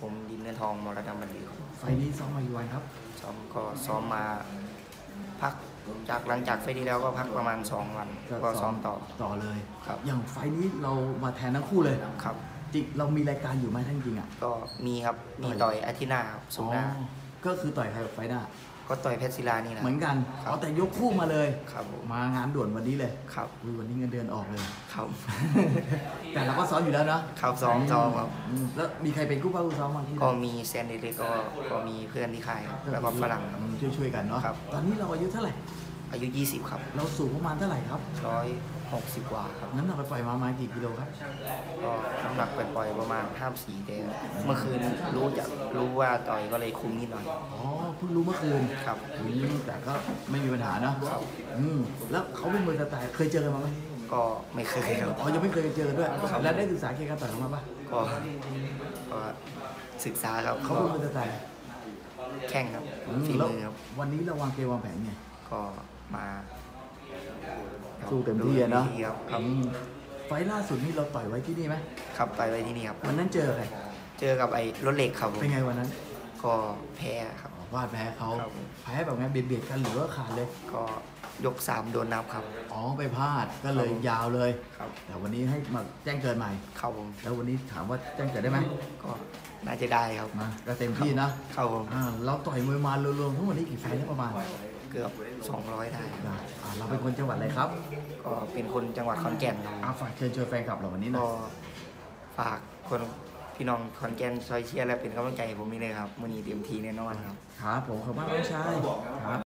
ผมดินเนื้อทองมรดำบันดีครับไฟล์นี้ซ้อมมากี่วันครับ ซ้อมก็ซ้อมมาพักจากหลังจากไฟล์ที่แล้วก็พักประมาณ 2 วันก็ซ้อมต่อต่อเลยครับอย่างไฟล์นี้เรามาแทนทั้งคู่เลยครับจริงเรามีรายการอยู่ไหมท่านจริงอะก็มีครับมีต่อยอาทิตย์หน้าครับสุกร์หน้าอ๋อก็คือต่อยใครกับไฟล์หน้า ก็ต่อยเพชรศิลานี่นะ เหมือนกันครับ เอาแต่ยกคู่มาเลย ครับผมมางานด่วนวันนี้เลยครับอุ๊ยวันนี้เงินเดือนออกเลย ครับแต่เราก็ซ้อมอยู่แล้วนะครับซ้อมซ้อมครับ อืมแล้วมีใครเป็นคู่ป้าคู่ซ้อมบ้างที่ก็มีแซนเดเล็กก็ก็มีเพื่อนที่ค่ายครับแล้วก็ฝรั่งครับ ช่วยช่วยๆกันเนาะครับ ตอนนี้เราอายุเท่าไหร่ อายุ 20 ครับ เราสูงประมาณเท่าไหร่ครับ 160 กว่าครับ น้ำหนักไปปล่อยๆมาประมาณกี่กิโลครับ ก็น้ำหนักปล่อยๆประมาณ54แต่เมื่อคืนรู้จะรู้ว่าต่อยก็เลยคุมนิดหน่อย อ๋อเพิ่งรู้เมื่อคืนครับอืมแต่ก็ไม่มีปัญหาเนาะครับอืมแล้วเขาเป็นมวยสไตล์เคยเจอกันมาไหมก็ไม่เคยครับ อ๋อยังไม่เคยเจอด้วยครับแล้วได้ศึกษาเกมการต่อยเขามาปะก็ก็ศึกษาครับเขาก็เป็นมวยสไตล์แข่งครับอืมฝีแล้วมือครับ วันนี้เราวางเกมวางแผนไง ก็มาสู้เต็มที่อะเนาะต็มที่ครับครับอืมไฟล์ล่าสุดนี่เราต่อยไว้ที่นี่ไหมครับไปไว้ที่นี่ครับ วันนั้นเจอใครเจอกับไอ้รถเหล็กครับผมเป็นไงวันนั้นก็แพ้ครับ อ๋อพลาดแพ้เขาครับ แพ้แบบไงเบียดเบียดกันหรือว่าขาดเลย ก็ยกสามโดนนับครับ อ๋อไปพลาดก็เลยครับผม ยาวเลย ครับแต่วันนี้ให้มาแจ้งเกิดใหม่เข้าผมแล้ววันนี้ถามว่าแจ้งเกิดได้ไหมก็น่าจะได้ครับมาก็เต็มที่นะเข้าผม อ่าเราต่อยมวยมารวมๆทั้งหมดนี้กี่ไฟล์นะประมาณ เกือบ 200 ได้ครับได้อ่าเราเป็นคนจังหวัดอะไรครับก็เป็นคนจังหวัดขอนแก่นครับอาฝากเชิญชวนแฟนคลับเราวันนี้หนะก็ฝากคนพี่น้องขอนแก่นซอยเชียร์และเป็นกำลังใจให้ผมนี่เลยครับมือนี้เต็มทีแน่นอนครับ ครับผมขอบคุณมากน้องชายครับ